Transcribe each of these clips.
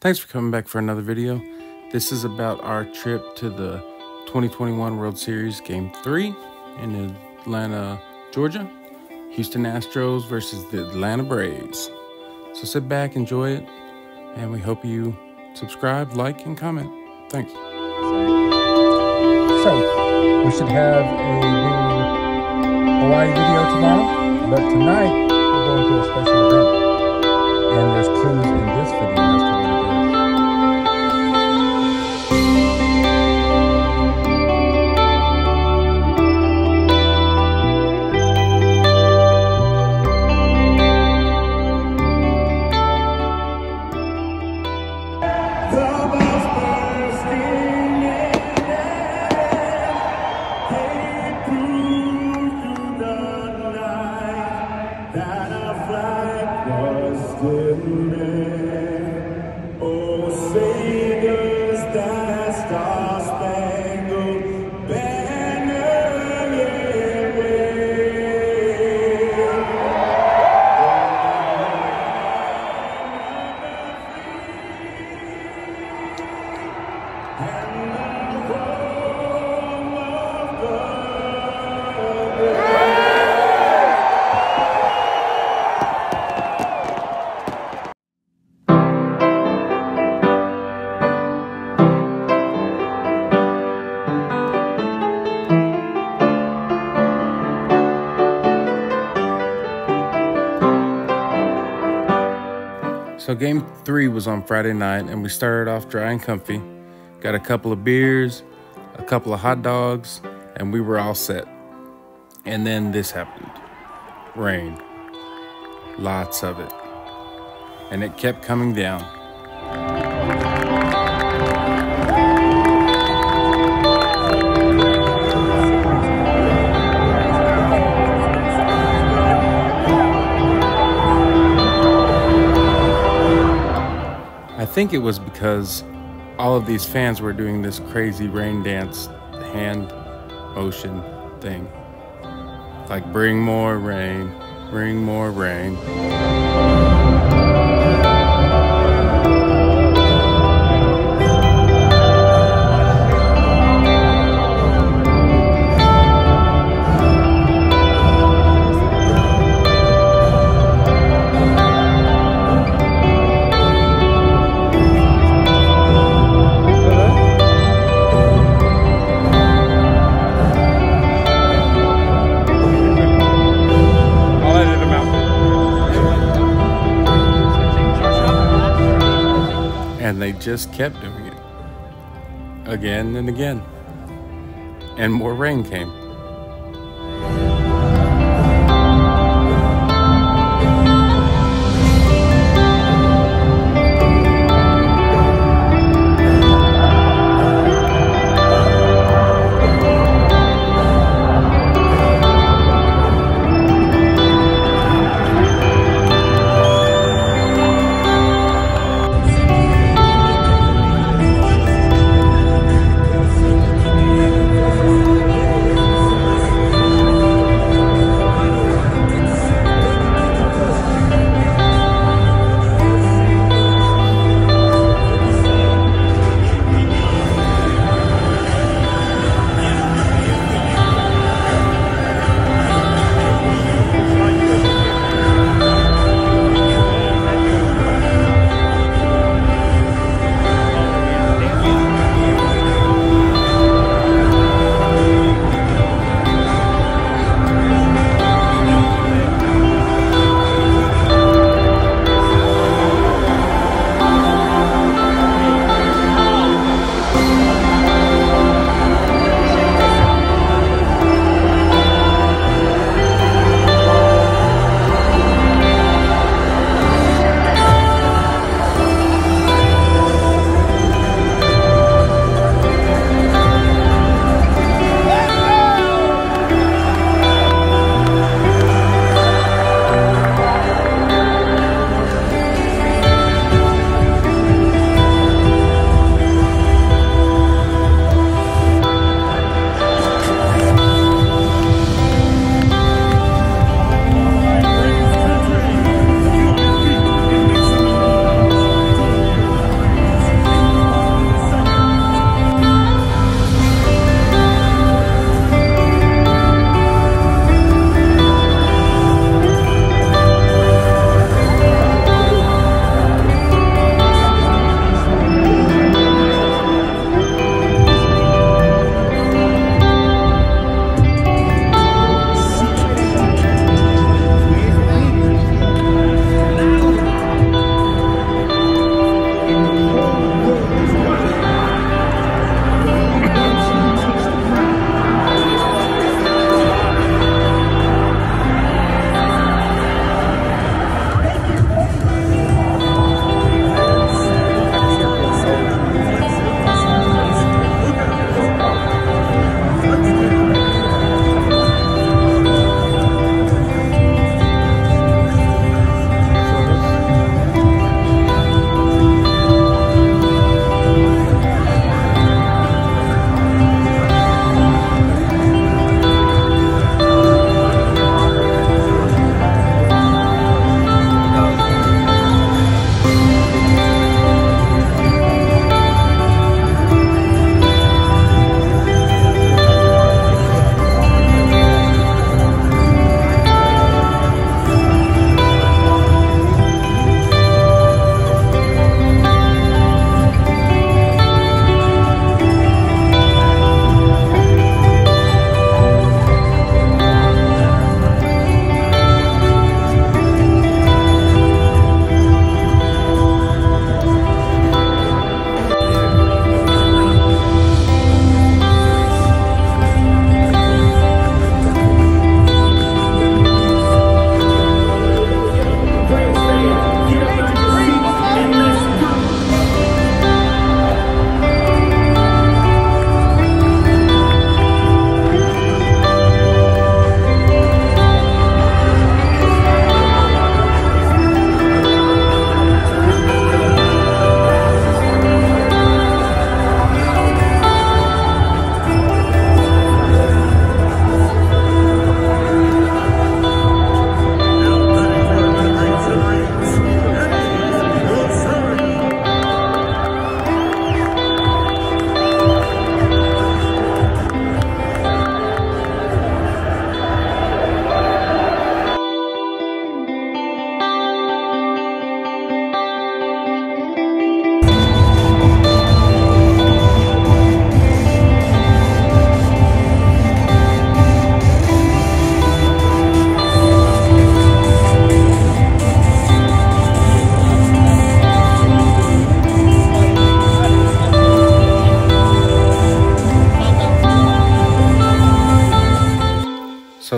Thanks for coming back for another video. This is about our trip to the 2021 World Series Game 3 in Atlanta, Georgia. Houston Astros versus the Atlanta Braves. So sit back, enjoy it, and we hope you subscribe, like, and comment. Thanks. So, we should have a new Hawaii video tomorrow, but tonight we're going to a special event. And there's clues in this video So game three was on Friday night, and we started off dry and comfy. Got a couple of beers, a couple of hot dogs, and we were all set. And then this happened. Rain. Lots of it. And it kept coming down. Think it was because all of these fans were doing this crazy rain dance hand motion thing. Like, bring more rain, bring more rain. Just kept doing it. Again and again. And more rain came.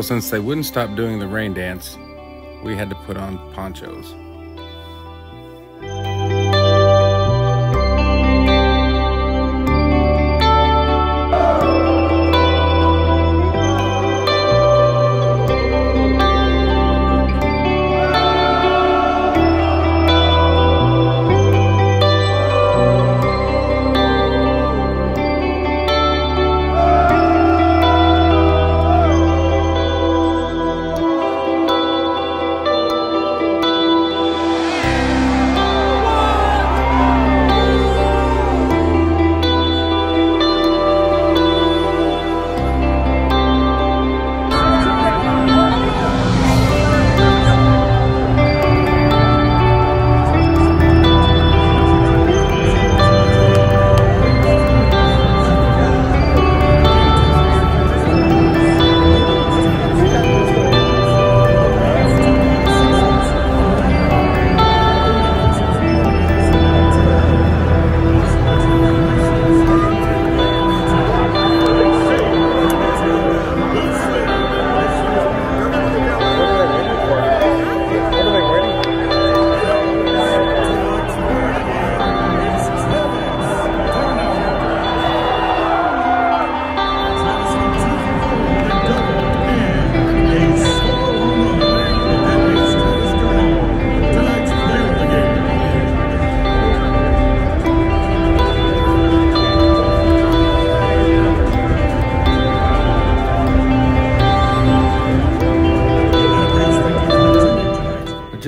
So since they wouldn't stop doing the rain dance, we had to put on ponchos.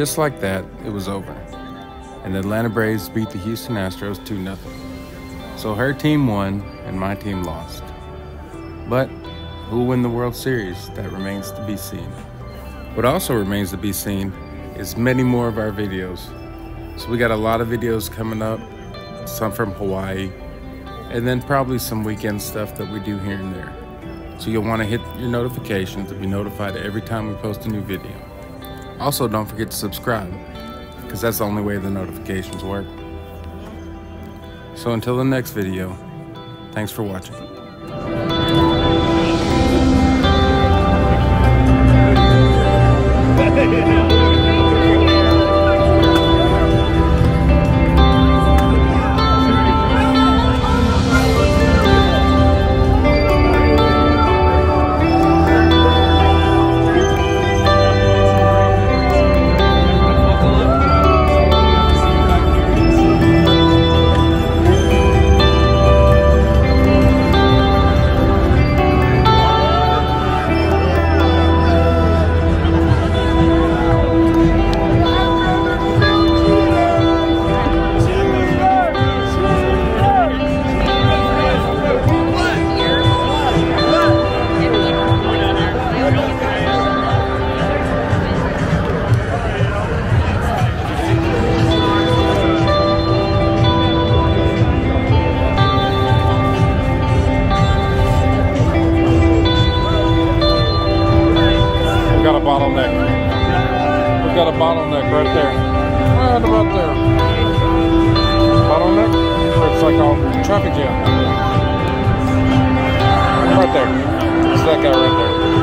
Just like that, it was over. And the Atlanta Braves beat the Houston Astros 2 0. So her team won and my team lost. But who will win the World Series? That remains to be seen. What also remains to be seen is many more of our videos. So we got a lot of videos coming up, some from Hawaii, and then probably some weekend stuff that we do here and there. So you'll want to hit your notifications to be notified every time we post a new video. Also, don't forget to subscribe, because that's the only way the notifications work. So until the next video, thanks for watching. Like all traffic jam. Right there. It's that guy right there.